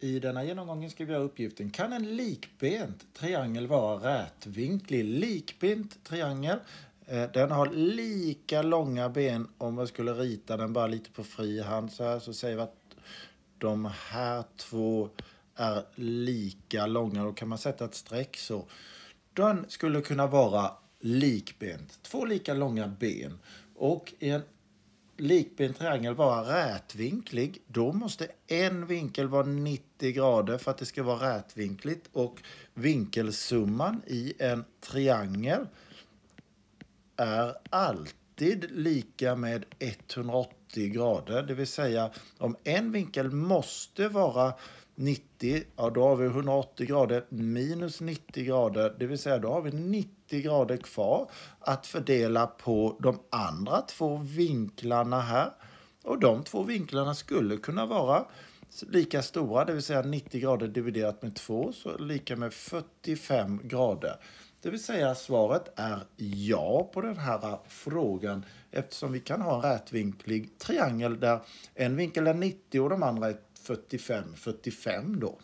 I denna genomgången ska vi ha uppgiften Kan en likbent triangel vara rätvinklig? Likbent triangel eh, den har lika långa ben om man skulle rita den bara lite på fri hand så här så säger vi att de här två är lika långa. Då kan man sätta ett streck så. Den skulle kunna vara likbent. Två lika långa ben. Och i en likbent triangel vara rätvinklig, då måste en vinkel vara 90 grader för att det ska vara rätvinkligt. Och vinkelsumman i en triangel är alltid lika med 180 grader. Det vill säga om en vinkel måste vara 90, ja då har vi 180 grader minus 90 grader, det vill säga då har vi 90 grader kvar att fördela på de andra två vinklarna här. Och de två vinklarna skulle kunna vara lika stora, det vill säga 90 grader dividerat med 2, så lika med 45 grader. Det vill säga svaret är ja på den här frågan eftersom vi kan ha en rätvinklig triangel där en vinkel är 90 och de andra är 45, 45 då.